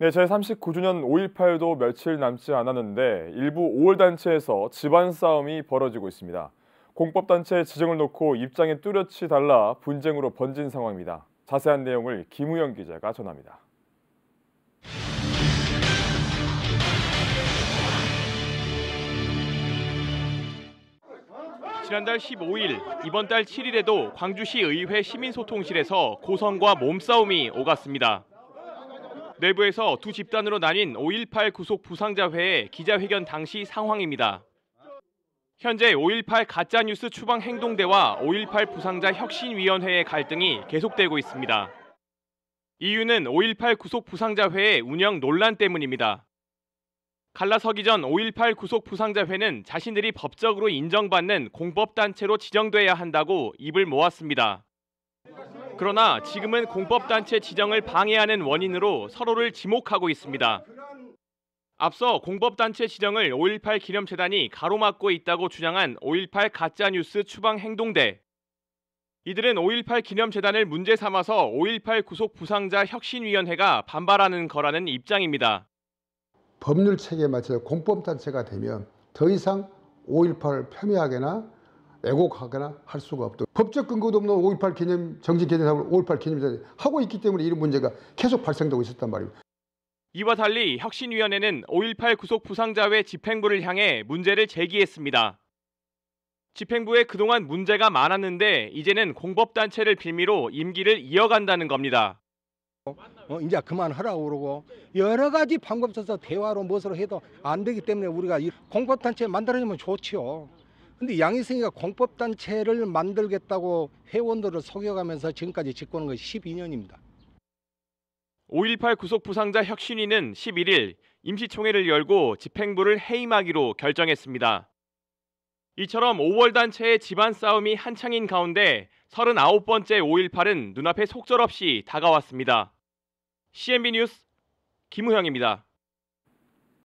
네, 제39주년 5.18도 며칠 남지 않았는데 일부 5월 단체에서 집안 싸움이 벌어지고 있습니다. 공법단체 지정을 놓고 입장이 뚜렷이 달라 분쟁으로 번진 상황입니다. 자세한 내용을 김우영 기자가 전합니다. 지난달 15일, 이번 달 7일에도 광주시 의회 시민소통실에서 고성과 몸싸움이 오갔습니다. 내부에서 두 집단으로 나뉜 5.18 구속 부상자회의 기자회견 당시 상황입니다. 현재 5.18 가짜뉴스 추방 행동대와 5.18 부상자 혁신위원회의 갈등이 계속되고 있습니다. 이유는 5.18 구속 부상자회의 운영 논란 때문입니다. 갈라서기 전 5.18 구속 부상자회는 자신들이 법적으로 인정받는 공법단체로 지정돼야 한다고 입을 모았습니다. 그러나 지금은 공법단체 지정을 방해하는 원인으로 서로를 지목하고 있습니다. 앞서 공법단체 지정을 5.18 기념재단이 가로막고 있다고 주장한 5.18 가짜뉴스 추방 행동대. 이들은 5.18 기념재단을 문제 삼아서 5.18 구속 부상자 혁신위원회가 반발하는 거라는 입장입니다. 법률 체계에 맞춰서 공법단체가 되면 더 이상 5.18을 폄훼하거나 애곡하거나 할 수가 없다. 법적 근거도 없는 5.18 기념 정치 개념을 5.18 기념 하고 있기 때문에 이런 문제가 계속 발생되고 있었단 말입니다. 이와 달리 혁신위원회는 5.18 구속 부상자회 집행부를 향해 문제를 제기했습니다. 집행부에 그동안 문제가 많았는데 이제는 공법단체를 빌미로 임기를 이어간다는 겁니다. 어, 이제 그만하라고 그러고 여러 가지 방법 써서 대화로 무엇으로 해도 안 되기 때문에 우리가 이 공법단체 만들어주면 좋지요. 근데 양희승이가 공법단체를 만들겠다고 회원들을 속여가면서 지금까지 집권한 것이 12년입니다. 5.18 구속 부상자 혁신위는 11일 임시총회를 열고 집행부를 해임하기로 결정했습니다. 이처럼 5월 단체의 집안 싸움이 한창인 가운데 39번째 5.18은 눈앞에 속절없이 다가왔습니다. CNB 뉴스 김우형입니다.